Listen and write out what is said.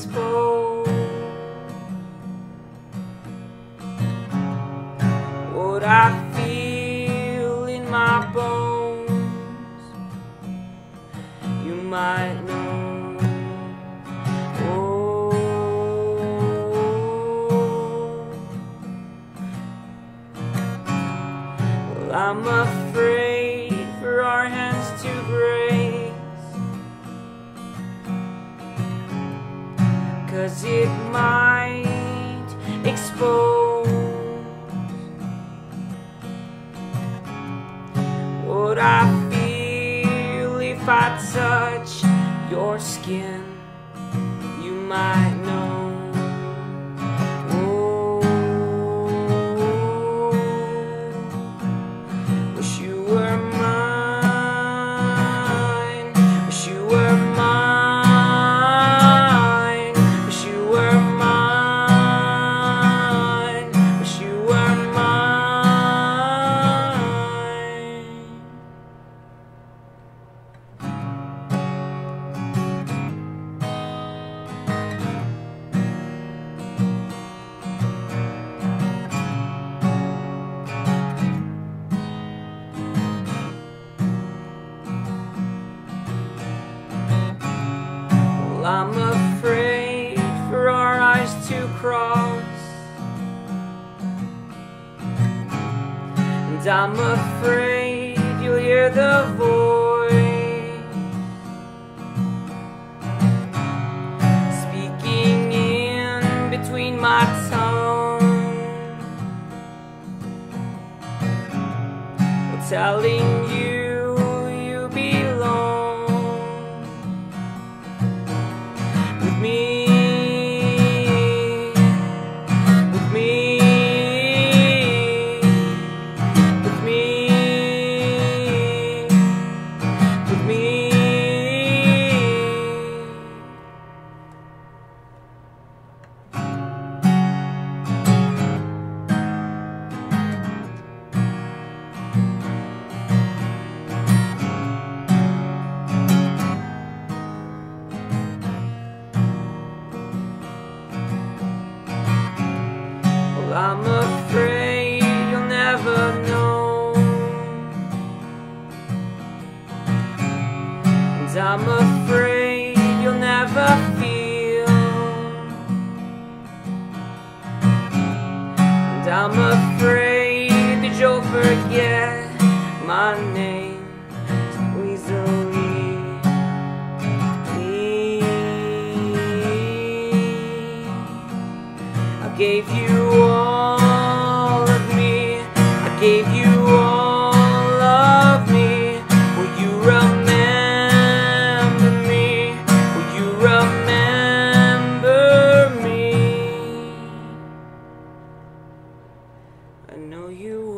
expose What I feel in my bones. You might know. Oh Well, I'm afraid Cause it might expose What I feel if I touch your skin? You might I'm afraid for our eyes to cross. And I'm afraid you'll hear the voice speaking in between my tongue, telling you I'm afraid you'll never know. And I'm afraid you'll never feel. And I'm afraid that you'll forget my name so easily. I gave you you.